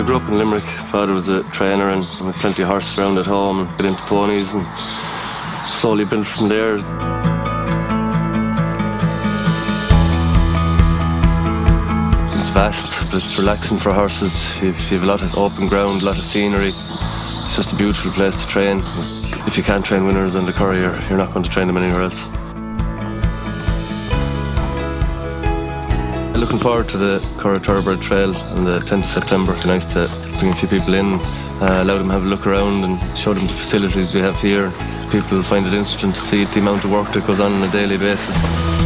I grew up in Limerick. Father was a trainer and had plenty of horses around at home got into ponies and slowly built from there. It's vast, but it's relaxing for horses. You've, you've a lot of open ground, a lot of scenery. It's just a beautiful place to train. If you can't train winners on the you're, you're not going to train them anywhere else. Looking forward to the Curragh Thoroughbred Trail on the 10th of September. It'd be nice to bring a few people in, uh, allow them to have a look around and show them the facilities we have here. People will find it interesting to see the amount of work that goes on on a daily basis.